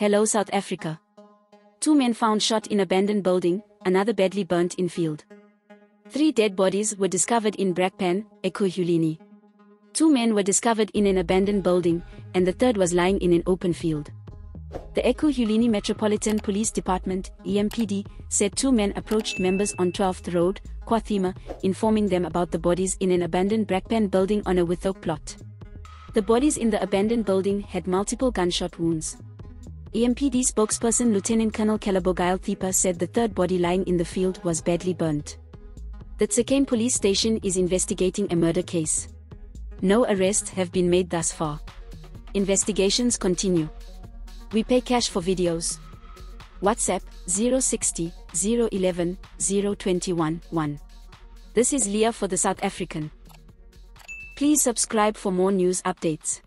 Hello South Africa. Two men found shot in abandoned building, another badly burnt in field. Three dead bodies were discovered in Brakpan, Ekurhuleni. Two men were discovered in an abandoned building, and the third was lying in an open field. The Ekurhuleni Metropolitan Police Department, EMPD, said two men approached members on 12th Road, KwaThema, informing them about the bodies in an abandoned Brakpan building on a Withok plot. The bodies in the abandoned building had multiple gunshot wounds. EMPD spokesperson Lieutenant Colonel Kelebogile Thepa said the third body lying in the field was badly burnt. The Tsakane police station is investigating a murder case. No arrests have been made thus far. Investigations continue. We pay cash for videos. WhatsApp 060 011 021 1. This is Leah for the South African. Please subscribe for more news updates.